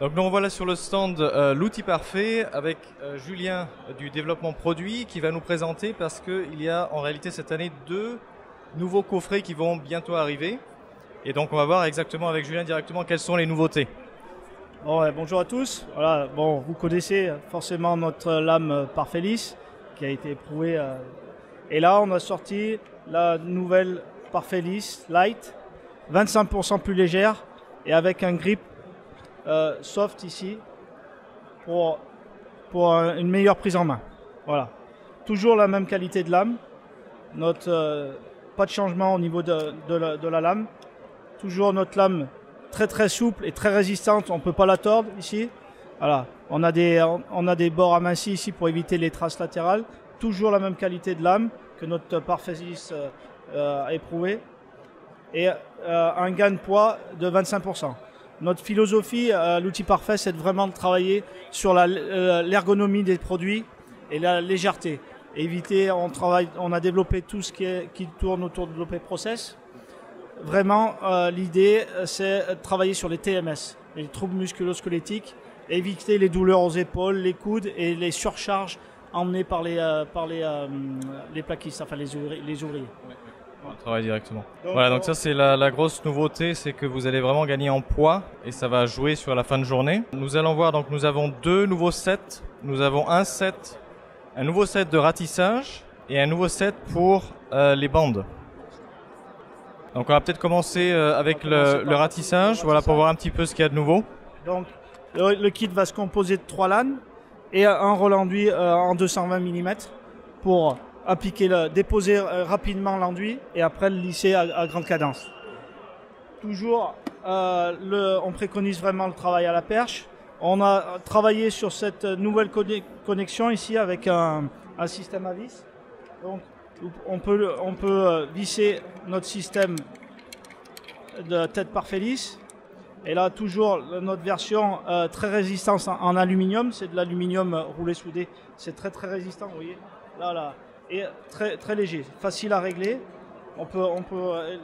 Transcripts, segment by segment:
Donc nous voilà sur le stand euh, l'outil parfait avec euh, Julien du développement produit qui va nous présenter parce qu'il y a en réalité cette année deux nouveaux coffrets qui vont bientôt arriver. Et donc on va voir exactement avec Julien directement quelles sont les nouveautés. Bon, bonjour à tous. Voilà, bon, vous connaissez forcément notre lame Parfait qui a été éprouvée. Euh, et là, on a sorti la nouvelle Parfait Light, 25% plus légère et avec un grip euh, soft ici pour, pour une meilleure prise en main. Voilà. Toujours la même qualité de lame. Notre, euh, pas de changement au niveau de, de, la, lame. Toujours notre lame très très souple et très résistante. On ne peut pas la tordre ici. Voilà. On a des, on a des bords amincis ici pour éviter les traces latérales. Toujours la même qualité de lame que notre Parfait euh, euh, a éprouvé. Et un gain de poids de 25%. Notre philosophie, euh, l'outil parfait, c'est vraiment de travailler sur euh, l'ergonomie des produits et la légèreté. Éviter, on travaille, on a développé tout ce qui, tourne autour de l'OP Process. Vraiment, euh, l'idée, c'est de travailler sur les TMS, les troubles musculo-squelettiques, éviter les douleurs aux épaules, les coudes et les surcharges emmenées par les, plaquistes, enfin les ouvriers. Travaille directement. voilà, donc ça c'est la, grosse nouveauté, c'est que vous allez vraiment gagner en poids et ça va jouer sur la fin de journée. Nous allons voir, donc nous avons deux nouveaux sets. Nous avons un set, un nouveau set de ratissage et un nouveau set pour euh, les bandes. Donc on va peut-être commencer euh, avec le, ratissage, voilà pour voir un petit peu ce qu'il y a de nouveau. Donc le, kit va se composer de trois lanes et un rôle enduit euh, en 220 mm pour appliquer déposer euh, rapidement l'enduit et après le lisser à, grande cadence. Toujours, euh, on préconise vraiment le travail à la perche. On a travaillé sur cette nouvelle connexion ici avec un, système à vis. Donc, on peut, on peut euh, visser notre système de tête par lisse. Et là, toujours notre version très résistante en, en aluminium. C'est de l'aluminium roulé soudé. C'est très très résistant, vous voyez. Là, là, et très, très léger, facile à régler. On peut, on peut euh,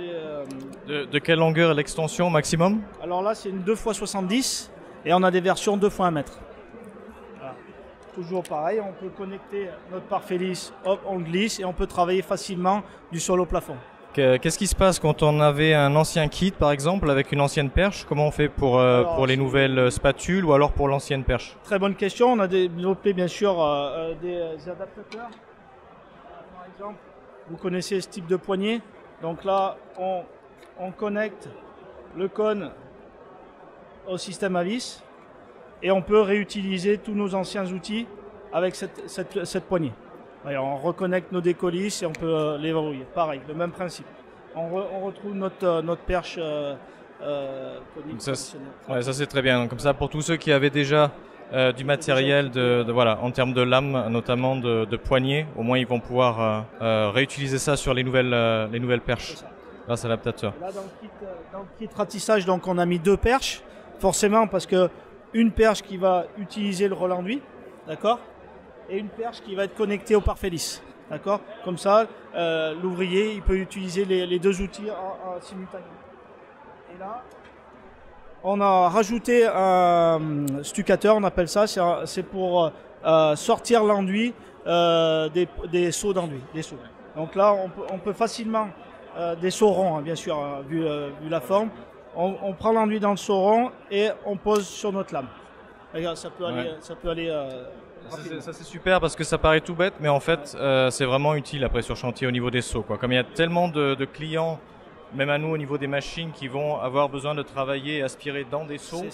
euh, de, quelle longueur est l'extension maximum Alors là, c'est une 2 x 70 et on a des versions 2 x 1 mètre. Toujours pareil, on peut connecter notre parfait lisse, hop, on glisse et on peut travailler facilement du sol au plafond. Qu'est-ce qui se passe quand on avait un ancien kit, par exemple, avec une ancienne perche? Comment on fait pour, euh, pour les nouvelles spatules ou alors pour l'ancienne perche? Très bonne question. On a développé bien sûr des adaptateurs vous connaissez ce type de poignée. Donc là, on, connecte le cône au système à vis et on peut réutiliser tous nos anciens outils avec cette, poignée. on reconnecte nos décollisses et on peut euh, les verrouiller. Pareil, le même principe. On, retrouve notre, euh, notre perche euh, euh ça, ça c'est très bien. comme ça, pour tous ceux qui avaient déjà euh, du matériel de, voilà en termes de lame notamment de, de poignées au moins ils vont pouvoir euh, euh, réutiliser ça sur les nouvelles les nouvelles perches grâce à l'adaptateur dans le, kit, dans ratissage donc on a mis deux perches forcément parce que une perche qui va utiliser le enduit d'accord et une perche qui va être connectée au parfait lisse d'accord. Comme ça l'ouvrier il peut utiliser les, deux outils en, en simultanément et là on a rajouté un stucateur, on appelle ça, c'est pour euh, sortir l'enduit euh, des, seaux d'enduit. Donc là, on peut, facilement, euh, des seaux ronds, hein, bien sûr, vu, la forme, on, prend l'enduit dans le seau rond et on pose sur notre lame. Regarde, ça peut aller, ça peut aller ça c'est super parce que ça paraît tout bête, mais en fait c'est vraiment utile après sur chantier au niveau des seaux. Quoi. Comme il y a tellement de clients même à nous au niveau des machines qui vont avoir besoin de travailler et aspirer dans des seaux.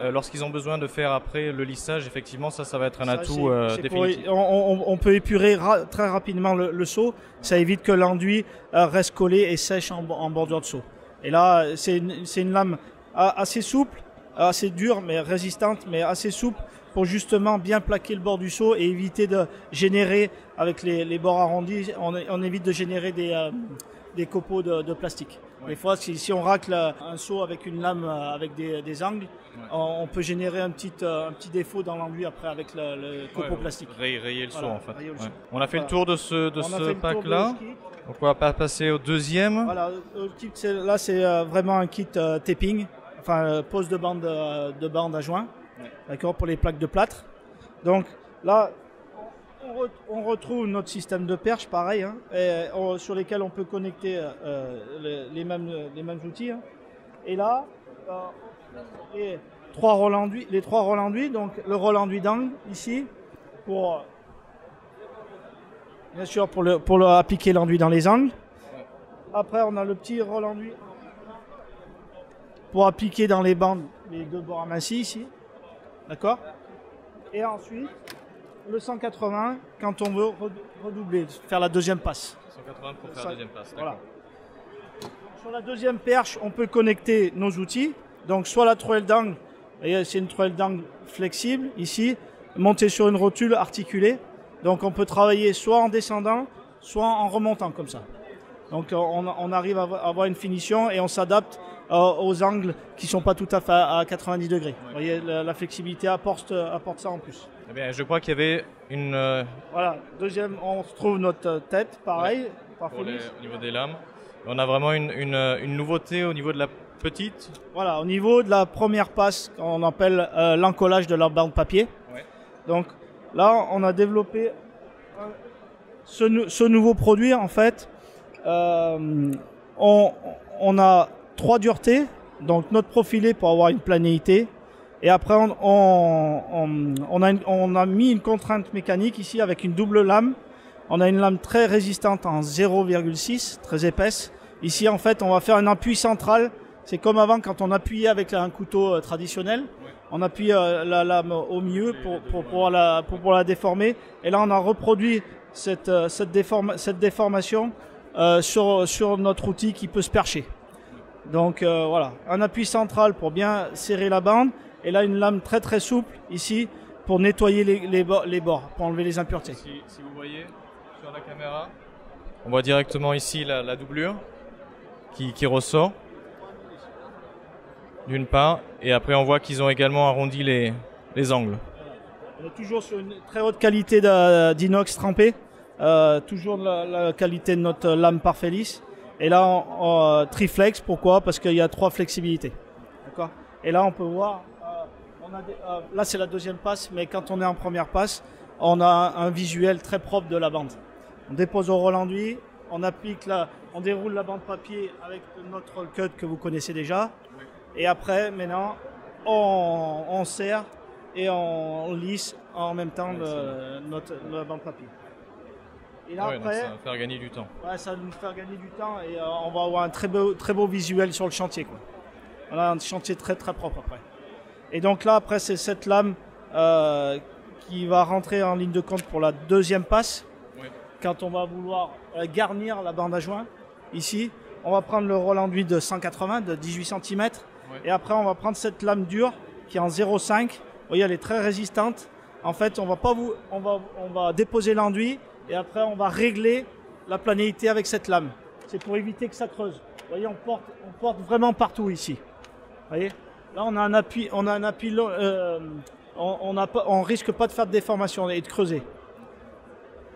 Euh, lorsqu'ils ont besoin de faire après le lissage, effectivement, ça, ça va être un atout euh, définitif. on, peut épurer très rapidement le, seau. Ça évite que l'enduit euh, reste collé et sèche en, bordure de seau. Et là, c'est une, lame assez souple, assez dure, mais résistante, mais assez souple pour justement bien plaquer le bord du seau et éviter de générer, avec les, bords arrondis, on, évite de générer des des copeaux de, plastique. Des fois, si, on racle un seau avec une lame euh, avec des, angles, on, peut générer un petit, euh, un petit défaut dans l'enduit après avec le, copeau plastique. rayer le seau en fait. On a fait le tour de ce, de ce pack-là. Donc on va passer au deuxième. Voilà, là c'est euh, vraiment un kit taping. enfin euh, pose de bande, euh, de bande à joint, d'accord, pour les plaques de plâtre. Donc là, on, re- on retrouve notre système de perche, pareil, hein, on- sur lesquels on peut connecter euh, les, les mêmes, outils. hein. Et là, euh, les trois rôles enduits, donc le rôle enduit d'angle ici, pour bien sûr pour, appliquer l'enduit dans les angles. Après, on a le petit rôle enduit pour appliquer dans les bandes les deux bords amincis ici. D'accord? Et ensuite, le 180 quand on veut re- redoubler, faire la deuxième passe. 180 pour faire Ça- la deuxième passe. Voilà. d'accord. Sur la deuxième perche, on peut connecter nos outils. Donc, soit la truelle d'angle, c'est une truelle d'angle flexible ici, montée sur une rotule articulée. Donc, on peut travailler soit en descendant, soit en remontant comme ça. Donc, on, on arrive à avo- avoir une finition et on s'adapte euh, aux angles qui sont pas tout à fait à 90 degrés. Vous voyez, la, la flexibilité apporte, apporte ça en plus. Eh bien, je crois qu'il y avait une euh, Voilà. Deuxième, on se trouve notre tête, pareil. par pour les- Phoenix. au niveau des lames. On a vraiment une, une, euh, une nouveauté au niveau de la petite. Voilà, au niveau de la première passe, on appelle euh, l'encollage de la bande papier. Ouais. Donc là, on a développé ce, nou- ce nouveau produit. En fait, euh, on, on a trois duretés, donc notre profilé pour avoir une planéité. Et après, on, on, on- on a une- on a mis une contrainte mécanique ici avec une double lame. On a une lame très résistante en 0,6, très épaisse. Ici, en fait, on va faire un appui central. C'est comme avant quand on appuyait avec un couteau euh, traditionnel. On appuie euh, la lame au milieu pour, pour, la, pour pouvoir la déformer. Et là, on a reproduit cette, euh, cette, déforma- cette déformation euh, sur, sur notre outil qui peut se percher. Donc euh, voilà, un appui central pour bien serrer la bande. Et là, une lame très très souple ici pour nettoyer les, les, bo- les bords, pour enlever les impuretés. Si, si vous voyez sur la caméra, on voit directement ici la, la doublure qui, qui ressort. D'une part, et après on voit qu'ils ont également arrondi les, les angles. On est toujours sur une très haute qualité d'inox trempé, euh, toujours la, la qualité de notre lame Parfailis. Et là, en, en, euh, triflex, pourquoi? Parce qu'il y a trois flexibilités. D'accord? Et là, on peut voir, on a des- euh, là c'est la deuxième passe, mais quand on est en première passe, on a un, visuel très propre de la bande. On dépose au rôle enduit, on applique la, on déroule la bande papier avec notre cut que vous connaissez déjà. Et après, maintenant, on, on serre et on lisse en même temps le, notre, la bande papier. Et là, ouais, après, ça va faire gagner du temps. Ouais, ça va nous faire gagner du temps et euh, on va avoir un très beau, très beau visuel sur le chantier. Quoi. On a un chantier très très propre après. Et donc là, après, c'est cette lame euh, qui va rentrer en ligne de compte pour la deuxième passe. Quand on va vouloir euh, garnir la bande à joint, ici, on va prendre le rôle enduit de 180, de 18 cm. Ouais. Et après, on va prendre cette lame dure qui est en 0,5. Vous voyez, elle est très résistante. En fait, on va pas vous, on va, on va déposer l'enduit et après, on va régler la planéité avec cette lame. C'est pour éviter que ça creuse. Vous voyez, on porte, on porte vraiment partout ici. Vous voyez? Là, on a un appui, on a un appui, long- euh, on, on, a pas, on risque pas de faire de déformation et de creuser.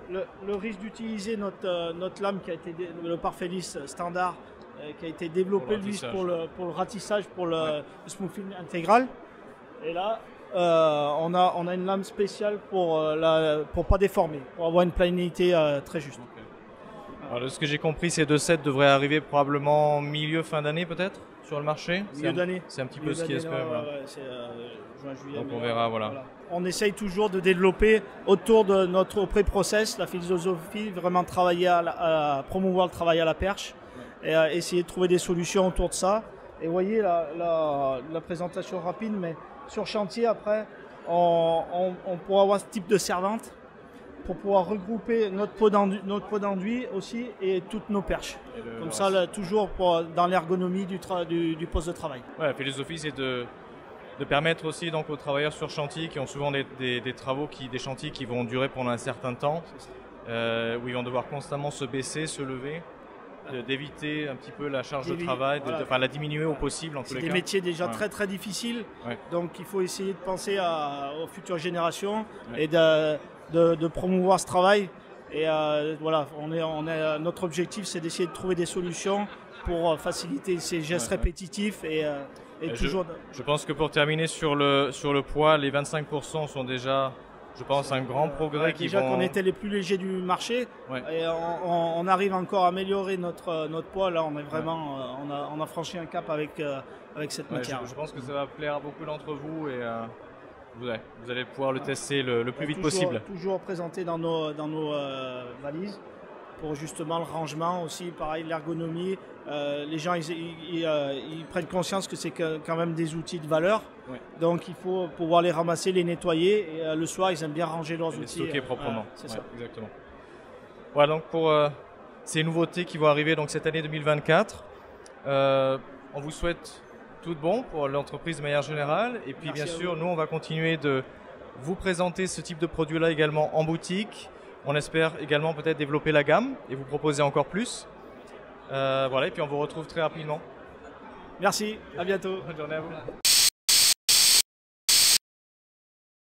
Le, le risque d'utiliser notre, euh, notre lame qui a été le Parfailis standard euh, qui a été développé Pour le pour le, pour le ratissage, pour le, le smoothing intégral. Et là, on, a, on a une lame spéciale pour la, pour pas déformer, pour avoir une planéité euh, très juste. Alors, de ce que j'ai compris, ces deux sets devraient arriver probablement milieu fin d'année peut-être? Sur le marché. C'est Milieu un- d'année. C'est un petit peu ce qui espère. ouais, voilà. ouais, euh, juin, juillet, Donc, on verra, euh, voilà. On essaye toujours de développer autour de notre pré-process, la philosophie, vraiment travailler à, la- à promouvoir le travail à la perche et à essayer de trouver des solutions autour de ça. Et vous voyez la, la- la présentation rapide, mais sur chantier après, on, on- on pourra avoir ce type de servante pour pouvoir regrouper notre pot d'enduit, notre pot d'enduit aussi et toutes nos perches. Le- Comme ça, là, toujours pour- dans l'ergonomie du, tra- du, du poste de travail. Ouais, la philosophie, c'est de, de permettre aussi donc, aux travailleurs sur chantier qui ont souvent des, des- des travaux, qui, des chantiers qui vont durer pendant un certain temps, euh, où ils vont devoir constamment se baisser, se lever, d'éviter un petit peu la charge de travail, de, voilà. de- enfin la diminuer au possible en tous C'est les des cas. métiers déjà Ouais. très très difficiles, Ouais. donc il faut essayer de penser à- aux futures générations Ouais. et de, de- de promouvoir ce travail. Et euh, voilà, on est, on est, notre objectif, c'est d'essayer de trouver des solutions pour faciliter ces gestes répétitifs et, et toujours. Je, je, pense que pour terminer sur le, sur le poids, les 25% sont déjà je pense, un grand progrès. qui déjà qu'on était les plus légers du marché, et on, arrive encore à améliorer notre, notre poids. Là, on est vraiment, euh, on, a, on a franchi un cap avec, euh, avec cette matière. Je, pense que ça va plaire à beaucoup d'entre vous et euh, vous, vous, allez pouvoir le tester le, plus vite possible. Toujours présenté dans nos, dans nos valises pour justement le rangement aussi, pareil, l'ergonomie. Euh, les gens, ils, euh, ils, prennent conscience que c'est quand même des outils de valeur. Donc il faut pouvoir les ramasser, les nettoyer. Et euh, le soir, ils aiment bien ranger leurs outils. Les stocker proprement. c'est ça. Exactement. Voilà donc pour ces nouveautés qui vont arriver donc cette année 2024. on vous souhaite tout bon pour l'entreprise de manière générale. Et puis bien sûr, nous, on va continuer de vous présenter ce type de produit-là également en boutique on espère également peut-être développer la gamme et vous proposer encore plus. Euh, voilà, et puis on vous retrouve très rapidement. Merci, à bientôt. Bonne journée à vous.